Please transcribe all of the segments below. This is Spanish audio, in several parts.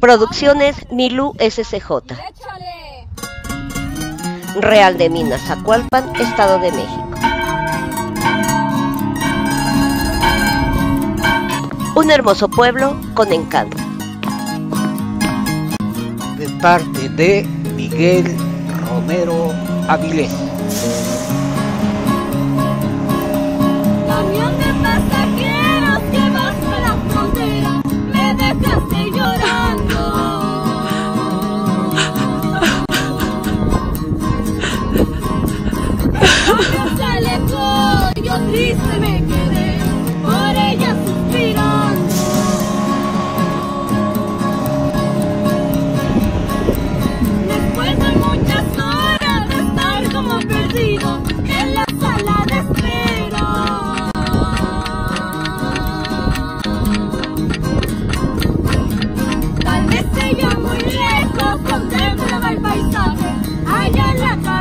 Producciones Milú SCJ. Real de Minas, Zacualpan, Estado de México. Un hermoso pueblo con encanto. De parte de Miguel Romero Avilés.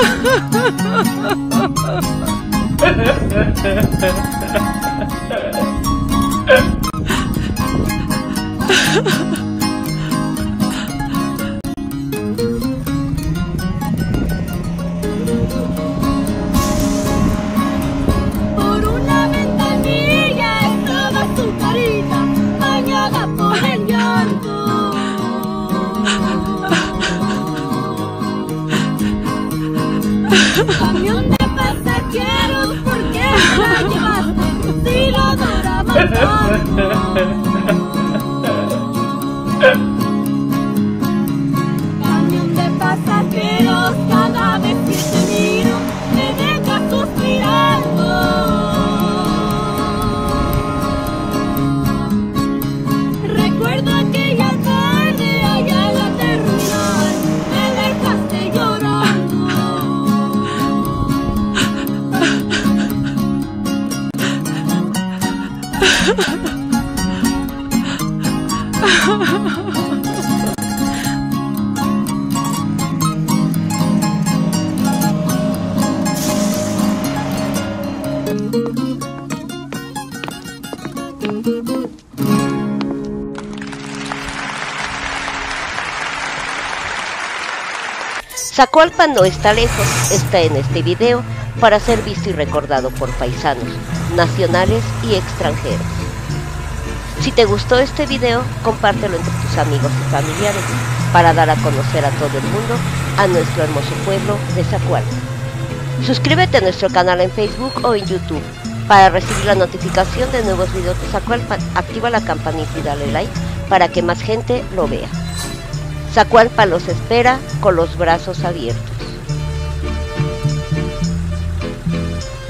Ha ha ha ha ha! 真 的 Zacualpan no está lejos, está en este video para ser visto y recordado por paisanos, nacionales y extranjeros. Si te gustó este video, compártelo entre tus amigos y familiares para dar a conocer a todo el mundo a nuestro hermoso pueblo de Zacualpan. Suscríbete a nuestro canal en Facebook o en YouTube para recibir la notificación de nuevos videos de Zacualpan. Activa la campanita y dale like para que más gente lo vea. Zacualpan los espera con los brazos abiertos.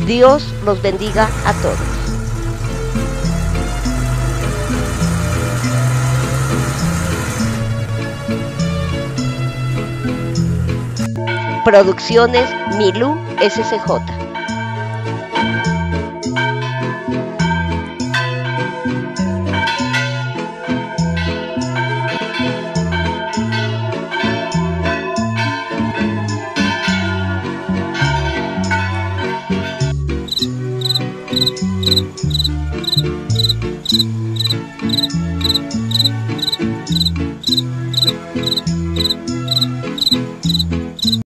Dios los bendiga a todos. Producciones Milú SCJ.